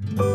Mm-hmm.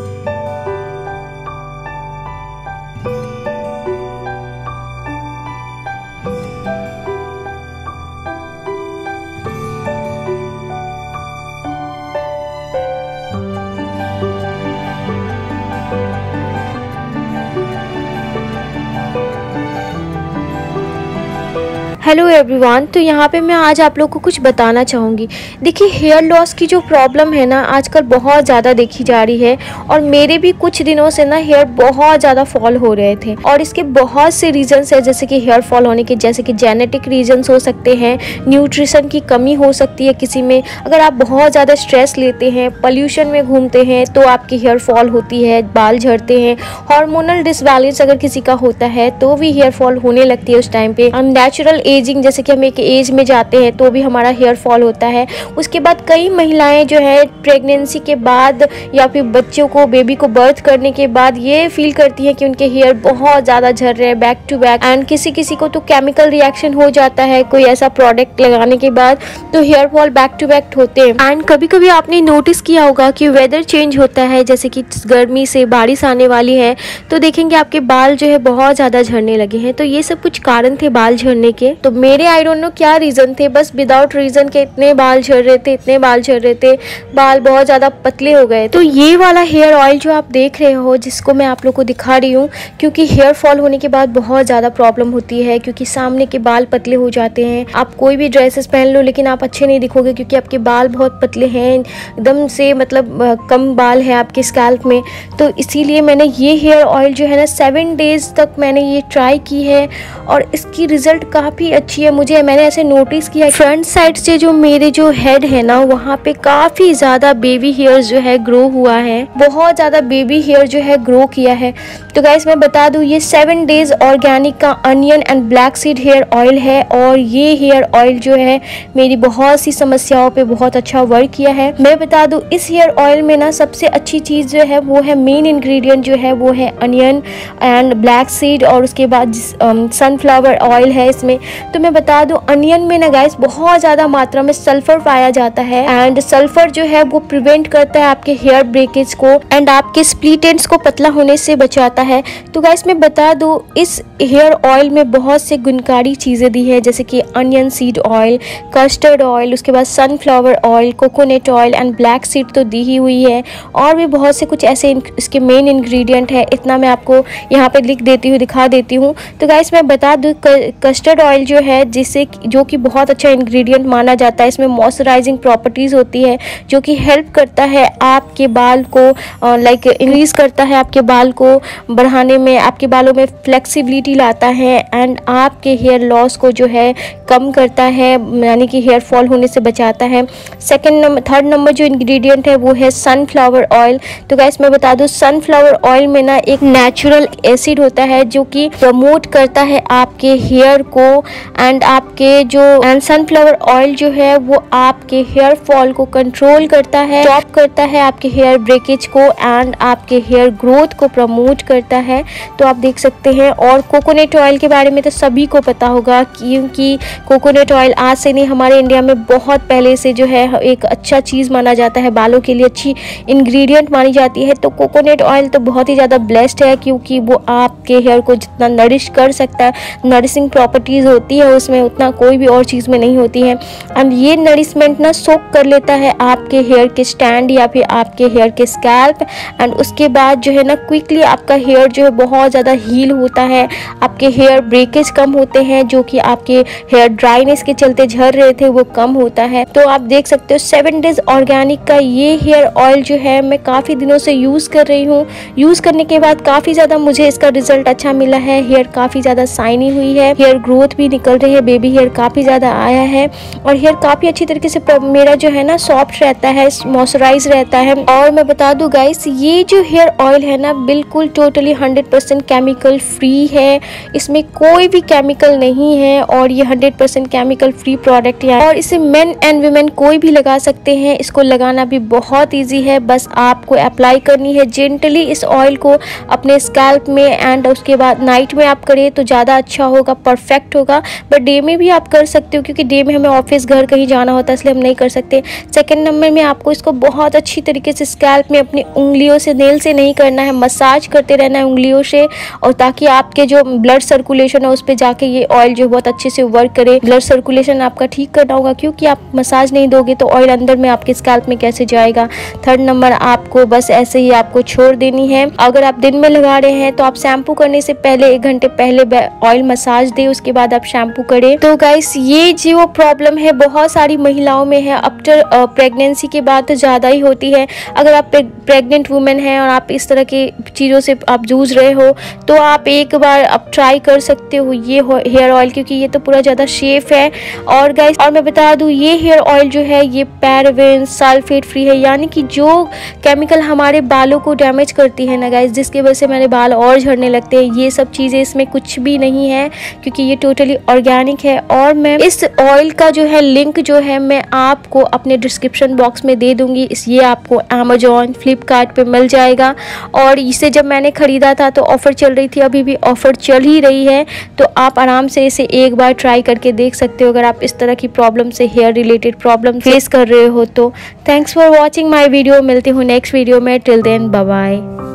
Hello everyone तो यहाँ पे मैं आज आप लोग को कुछ बताना चाहूँगी। देखिए हेयर लॉस की जो प्रॉब्लम है ना, आजकल बहुत ज़्यादा देखी जा रही है और मेरे भी कुछ दिनों से ना हेयर बहुत ज़्यादा फॉल हो रहे थे। और इसके बहुत से रीजंस है, जैसे कि हेयर फॉल होने के, जैसे कि जेनेटिक रीजंस हो सकते हैं न्यूट्रिशन की कमी हो सकती है किसी में। अगर आप बहुत ज़्यादा स्ट्रेस लेते हैं पॉल्यूशन में घूमते हैं तो आपकी हेयर फॉल होती है, बाल झड़ते हैं। हार्मोनल डिसबैलेंस अगर किसी का होता है तो भी हेयर फॉल होने लगती है उस टाइम पे। अननेचुरल एजिंग जैसे कि हम एक एज में जाते हैं तो भी हमारा हेयर फॉल होता है। उसके बाद कई महिलाएँ जो है प्रेगनेंसी के बाद या फिर बच्चों को बेबी को बर्थ करने के बाद ये फील करती हैं कि उनके हेयर बहुत ज़्यादा झड़ रहे हैं बैक टू बैक एंड किसी किसी को तो केमिकल रिएक्शन हो जाता है, कोई ऐसा प्रोडक्ट लगाने के बाद तो hair fall back to back होते हैं। एंड कभी कभी आपने नोटिस किया होगा कि वेदर चेंज होता है, जैसे कि गर्मी से बारिश आने वाली है तो देखेंगे आपके बाल जो है, बहुत ज़्यादा झड़ने लगे हैं। तो ये सब कुछ कारण थे बाल झड़ने के। तो मेरे आई डोंट नो क्या रीज़न थे, बस विदाउट रीज़न के इतने बाल झड़ रहे थे, इतने बाल झड़ रहे थे, बाल बहुत ज़्यादा पतले हो गए। तो ये वाला हेयर ऑयल जो आप देख रहे हो, जिसको मैं आप लोग को दिखा रही हूँ, क्योंकि हेयर फॉल होने के बाद बहुत ज़्यादा प्रॉब्लम होती है, क्योंकि सामने के बाल पतले हो जाते हैं। आप कोई भी ड्रेसेस पहन लो, लेकिन आप अच्छे नहीं दिखोगे, क्योंकि आपके बाल बहुत पतले हैं, एकदम से मतलब कम बाल है आपके स्कैल्प में। तो इसीलिए मैंने ये हेयर ऑयल जो है ना सेवन डेज़ तक मैंने ये ट्राई की है, और इसकी रिज़ल्ट काफ़ी अच्छी है, मुझे, मैंने ऐसे नोटिस किया फ्रंट साइड से जो मेरे जो हेड है ना, वहाँ पे काफ़ी ज़्यादा बेबी हेयर जो है ग्रो हुआ है। बहुत ज़्यादा बेबी हेयर जो है ग्रो किया है। तो गाइस मैं बता दूँ, ये सेवन डेज़ ऑर्गेनिक का onion and black seed hair oil है और ये हेयर ऑयल जो है, मेरी बहुत सी समस्याओं पे बहुत अच्छा वर्क किया है। मैं बता दूँ, इस हेयर ऑयल में ना सबसे अच्छी चीज़ जो है, वो है मेन इंग्रेडिएंट जो है, वो है अनियन एंड ब्लैक सीड और उसके बाद सनफ्लावर ऑयल है इसमें। तो मैं बता दूँ अनियन में ना गाइस बहुत ज़्यादा मात्रा में सल्फ़र पाया जाता है। एंड सल्फ़र जो है, वो प्रिवेंट करता है आपके हेयर ब्रेकेज को। एंड आपके स्प्लीटेंट्स को पतला होने से बचाता है। तो गाइस मैं बता दूँ, इस हेयर ऑयल में बहुत से गुणकारी चीज़ें दी है, जैसे कि onion seed oil castor oil उसके बाद sunflower oil coconut oil and black seed तो दी ही हुई है। और भी बहुत से कुछ ऐसे इसके मेन इंग्रेडिएंट है। इतना मैं आपको यहाँ पे लिख देती हूँ, दिखा देती हूँ। तो गाइस मैं बता दूँ कस्टर्ड ऑयल जो है जिससे जो कि बहुत अच्छा इंग्रेडिएंट माना जाता है। इसमें मॉइस्चराइजिंग प्रॉपर्टीज़ होती है, जो कि हेल्प करता है आपके बाल को लाइक इंक्रीज करता है आपके बाल को बढ़ाने में, आपके बालों में फ्लेक्सिबिलिटी लाता है एंड आपके हेयर लॉस को जो है कम करता है, यानी कि हेयर फॉल होने से बचाता है। सेकेंड नंबर थर्ड नंबर जो इंग्रेडिएंट है, वो है सनफ्लावर ऑयल तो गैस मैं बता दूँ सनफ्लावर ऑयल में ना एक नेचुरल एसिड होता है, जो कि प्रमोट करता है आपके हेयर को एंड आपके जो सनफ्लावर ऑयल जो है, वो आपके हेयर फॉल को कंट्रोल करता है स्टॉप करता है आपके हेयर ब्रेकेज को एंड आपके हेयर ग्रोथ को प्रमोट करता है। तो आप देख सकते हैं, और कोकोनट ऑयल के बारे में तो सभी को पता होगा, क्योंकि कोकोनट ऑयल आज से नहीं, हमारे इंडिया में बहुत पहले से जो है, एक अच्छा चीज़ माना जाता है, बालों के लिए अच्छी इंग्रेडिएंट मानी जाती है। तो कोकोनट ऑयल तो बहुत ही ज़्यादा ब्लेस्ड है, क्योंकि वो आपके हेयर को जितना नरिश कर सकता है नरिशिंग प्रॉपर्टीज़ होती है उसमें उतना कोई भी और चीज़ में नहीं होती है। एंड ये नरिशमेंट ना सोक कर लेता है आपके हेयर के स्टैंड या फिर आपके हेयर के स्कैल्प एंड उसके बाद जो है ना क्विकली आपका हेयर जो है बहुत ज़्यादा हील होता है। आपके हेयर ब्रेकेज कम होते हैं, जो कि आपके हेयर ड्राइनेस के चलते झड़ रहे थे, वो कम होता है। तो आप देख सकते हो सेवन डेज़ ऑर्गेनिक का ये हेयर ऑयल जो है मैं काफ़ी दिनों से यूज़ कर रही हूँ। यूज़ करने के बाद काफ़ी ज़्यादा मुझे इसका रिज़ल्ट अच्छा मिला है। हेयर काफ़ी ज़्यादा साइनी हुई है। हेयर ग्रोथ भी निकल रही है बेबी हेयर काफ़ी ज़्यादा आया है और हेयर काफ़ी अच्छी तरीके से मेरा जो है ना सॉफ्ट रहता है मॉइस्चराइज रहता है। और मैं बता दूँ गाइस ये जो हेयर ऑयल है ना, बिल्कुल totally hundred percent chemical free है। इसमें कोई भी केमिकल नहीं है और ये hundred percent chemical free product है। और इसे मेन एंड वुमेन कोई भी लगा सकते हैं, इसको लगाना भी बहुत ईजी है। बस आपको अप्लाई करनी है जेंटली इस ऑयल को अपने स्कैल्प में एंड उसके बाद नाइट में आप करें तो ज़्यादा अच्छा होगा परफेक्ट होगा। बट डे में भी आप कर सकते हो, क्योंकि डे में हमें ऑफ़िस घर कहीं जाना होता है, इसलिए हम नहीं कर सकते। सेकेंड नंबर में आपको इसको बहुत अच्छी तरीके से स्कैल्प में अपनी उंगलियों से नेल से नहीं करना है मसाज करते रहना है उंगलियों से, और ताकि आपके जो ब्लड सर्कुलेशन है, उस पर जाके ये ऑयल जो बहुत अच्छे से वर्क करे। ब्लड सर्कुलेशन आपका ठीक करना होगा, क्योंकि आप मसाज नहीं दोगे तो ऑयल अंदर में आपके स्कैल्प में कैसे जाएगा? थर्ड नंबर आपको बस ऐसे ही आपको छोड़ देनी है। अगर आप दिन में लगा रहे हैं तो आप शैम्पू करने से पहले, एक घंटे पहले ऑयल मसाज दे, उसके बाद आप शैम्पू करें। तो गाइस ये जो प्रॉब्लम है, बहुत सारी महिलाओं में है। आफ्टर प्रेगनेंसी के बाद तो ज़्यादा ही होती है। अगर आप प्रेग्नेंट वुमेन हैं और आप इस तरह की चीज़ों से आप जूझ रहे हो तो आप एक बार आप ट्राई कर सकते हो ये हेयर ऑयल क्योंकि ये तो पूरा ज़्यादा शेफ है। और गाइस और मैं बता दूँ, ये हेयर ऑयल जो है, ये पैराविन सल्फेट फ्री है। यानी कि जो केमिकल हमारे बालों को डैमेज करती है ना गाइस जिसकी वजह से मेरे बाल और झड़ने लगते हैं, ये सब चीज़ें इसमें कुछ भी नहीं है, क्योंकि ये टोटली ऑर्गेनिक है और मैं इस ऑयल का जो है लिंक जो है मैं आपको अपने डिस्क्रिप्शन बॉक्स में दे दूँगी। इस ये आपको अमेजोन फ्लिपकार्ट मिल जाएगा। और इसे जब मैंने ख़रीदा था तो ऑफ़र चल रही थी, अभी भी ऑफ़र चल ही रही है। तो आप आराम से इसे एक बार ट्राई करके देख सकते हो। अगर आप इस तरह की प्रॉब्लम से हेयर रिलेटेड प्रॉब्लम फेस कर रहे हो तो। Thanks for watching my video मिलती हूँ नेक्स्ट वीडियो में। Till then bye